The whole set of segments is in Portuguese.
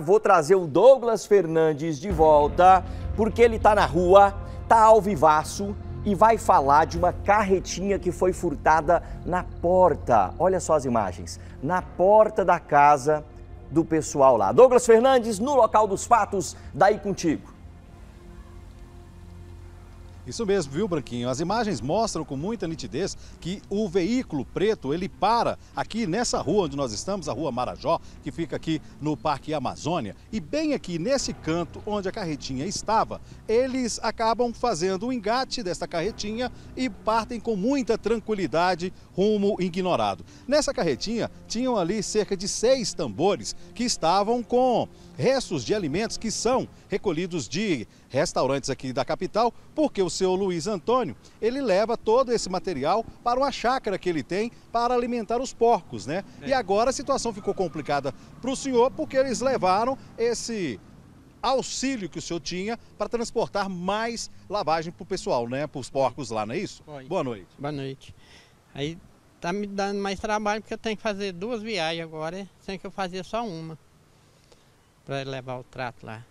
Vou trazer o Douglas Fernandes de volta, porque ele tá na rua, tá ao vivaço e vai falar de uma carretinha que foi furtada na porta. Olha só as imagens. Na porta da casa do pessoal lá. Douglas Fernandes, no local dos fatos, daí contigo. Isso mesmo, viu, Branquinho? As imagens mostram com muita nitidez que o veículo preto, ele para aqui nessa rua onde nós estamos, a rua Marajó, que fica aqui no Parque Amazônia. E bem aqui nesse canto onde a carretinha estava, eles acabam fazendo o engate desta carretinha e partem com muita tranquilidade rumo ignorado. Nessa carretinha tinham ali cerca de seis tambores que estavam com restos de alimentos que são recolhidos de restaurantes aqui da capital, porque o seu Luiz Antônio, ele leva todo esse material para uma chácara que ele tem para alimentar os porcos, né? É. E agora a situação ficou complicada para o senhor, porque eles levaram esse auxílio que o senhor tinha para transportar mais lavagem para o pessoal, né? Para os porcos lá, não é isso? Oi. Boa noite. Boa noite. Aí tá me dando mais trabalho porque eu tenho que fazer duas viagens agora, sem que eu fazia só uma para levar o trato lá.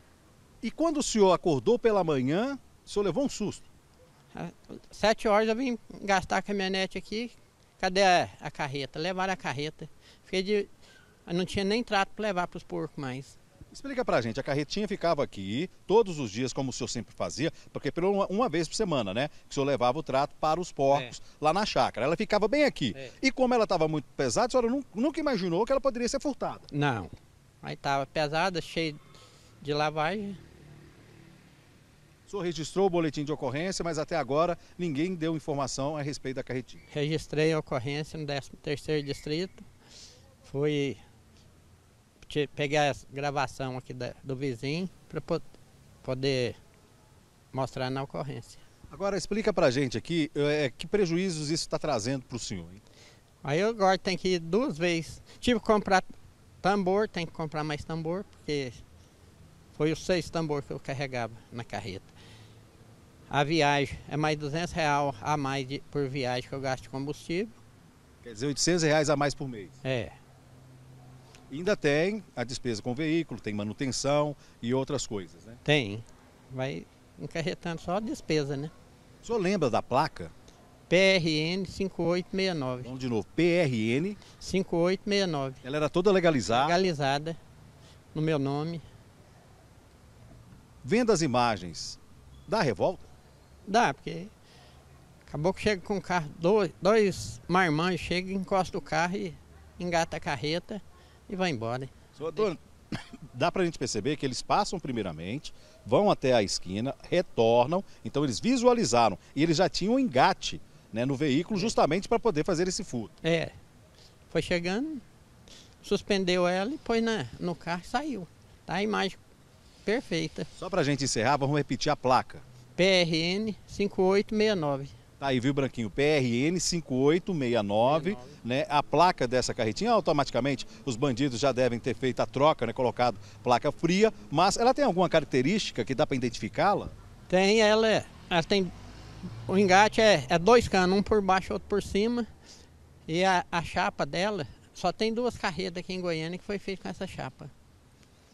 E quando o senhor acordou pela manhã, o senhor levou um susto? Às sete horas eu vim gastar a caminhonete aqui. Cadê a, a carreta? Levaram a carreta. Fiquei de. Não tinha nem trato para levar para os porcos mais. Explica pra gente, a carretinha ficava aqui todos os dias, como o senhor sempre fazia, porque por uma, uma vez por semana, né? Que o senhor levava o trato para os porcos é. lá na chácara. Ela ficava bem aqui. É. E como ela estava muito pesada, a senhora nunca imaginou que ela poderia ser furtada? Não. Aí estava pesada, cheia de lavagem. O senhor registrou o boletim de ocorrência, mas até agora ninguém deu informação a respeito da carretinha. Registrei a ocorrência no 13º Distrito. Fui pegar a gravação aqui da, do vizinho para poder mostrar na ocorrência. Agora explica para a gente aqui é, que prejuízos isso está trazendo para o senhor. Hein? Aí eu agora tenho que ir duas vezes. Tive que comprar tambor, tem que comprar mais tambor, porque foi os seis tambores que eu carregava na carreta. A viagem é mais 200 reais a mais de, por viagem que eu gasto de combustível. Quer dizer, 800 reais a mais por mês? É. Ainda tem a despesa com o veículo, tem manutenção e outras coisas, né? Tem. Vai encarretando só a despesa, né? O senhor lembra da placa? PRN 5869. Vamos de novo, PRN 5869. Ela era toda legalizada? Legalizada, no meu nome. Vendo as imagens, dá revolta? Dá, porque acabou que chega com o carro, dois, dois marmanjos chegam, encosta o carro e engata a carreta e vai embora. Senhor Antônio, dá para a gente perceber que eles passam primeiramente, vão até a esquina, retornam, então eles visualizaram e eles já tinham um engate né, no veículo justamente para poder fazer esse furto. É, foi chegando, suspendeu ela e pôs na, no carro e saiu. Tá a imagem perfeita. Só para a gente encerrar, vamos repetir a placa. PRN 5869. Tá aí, viu, Branquinho? PRN 5869, né? A placa dessa carretinha, automaticamente os bandidos já devem ter feito a troca, né? Colocado placa fria, mas ela tem alguma característica que dá para identificá-la? Tem, ela, é, ela tem o engate é, é dois canos, um por baixo e outro por cima. E a, a chapa dela, só tem duas carretas aqui em Goiânia que foi feita com essa chapa.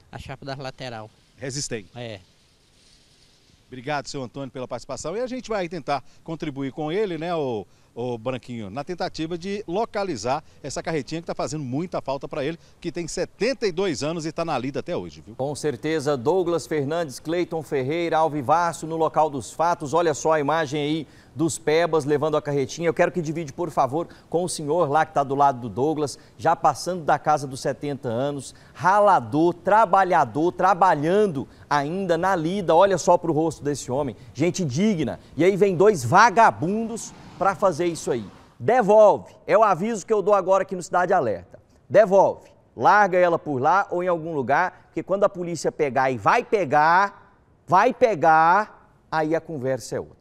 A chapa da lateral. Resistente. É. Obrigado, seu Antônio, pela participação. E a gente vai tentar contribuir com ele, né, o, o Branquinho, na tentativa de localizar essa carretinha que está fazendo muita falta para ele, que tem 72 anos e está na lida até hoje, viu? Com certeza, Douglas Fernandes, Cleiton Ferreira, Alvivaço no local dos fatos. Olha só a imagem aí dos Pebas levando a carretinha. Eu quero que divide, por favor, com o senhor lá que está do lado do Douglas, já passando da casa dos 70 anos, ralador, trabalhador, trabalhando ainda na lida. Olha só para o rosto desse homem, gente digna. E aí vem dois vagabundos para fazer isso aí. Devolve, é o aviso que eu dou agora aqui no Cidade Alerta. Devolve, larga ela por lá ou em algum lugar, porque quando a polícia pegar e vai pegar, vai pegar, aí a conversa é outra.